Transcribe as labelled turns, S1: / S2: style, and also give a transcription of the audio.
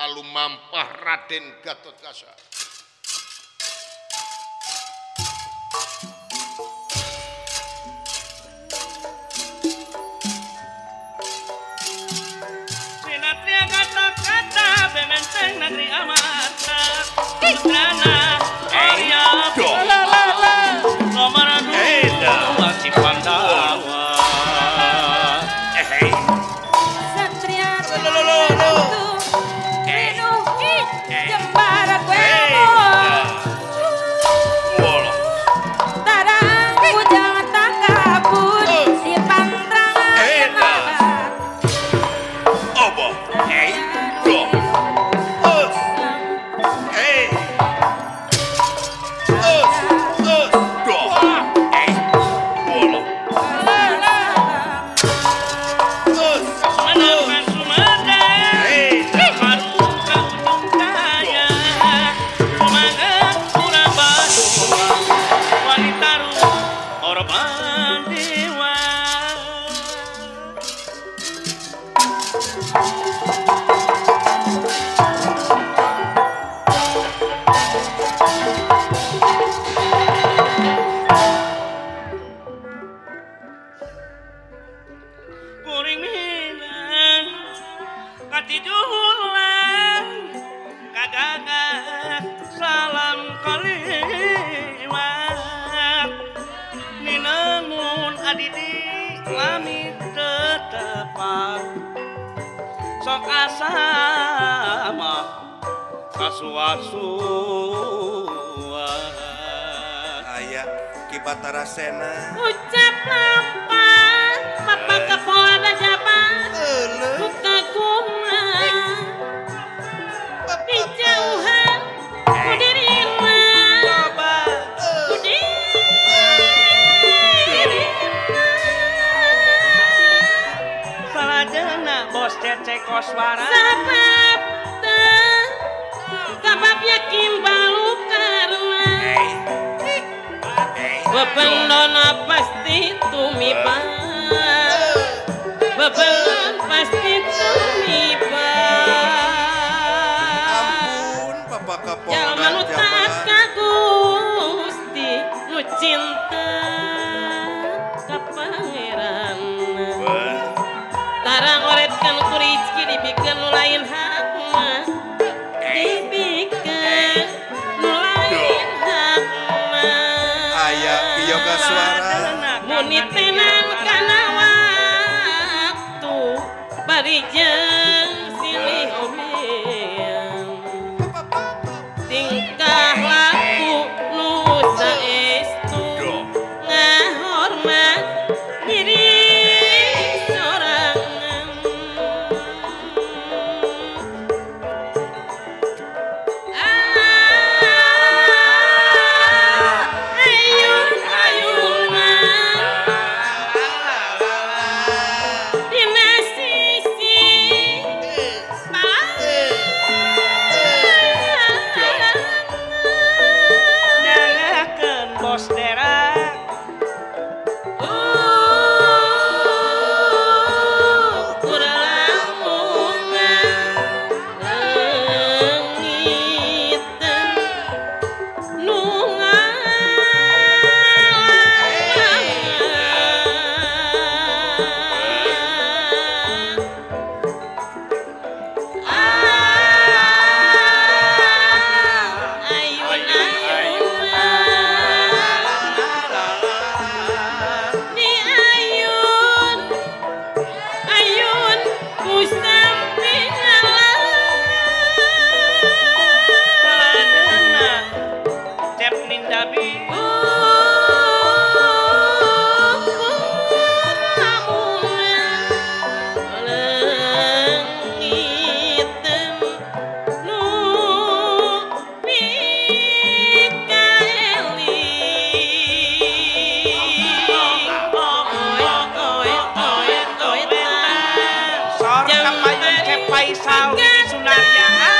S1: alumampah Raden Gatot Gatotkaca.
S2: Sinatria Gatotkaca bementeng negeri amarna. Putrana Pandu Kadidi Lami tetepat Sok asa mah Kasua-sua
S3: Ayah Kibatara Sena.
S4: Ucap
S2: lampah Bapak Bos Cece Koswara
S4: Sebab Sebabnya Kimbal Karena Bebendona pasti tumiba Bebendon pasti tumiba
S3: Ampun Bapak Kapolda
S4: Jalan taat ka Gusti Nu cinta
S2: 멋있다. paisa, originaria.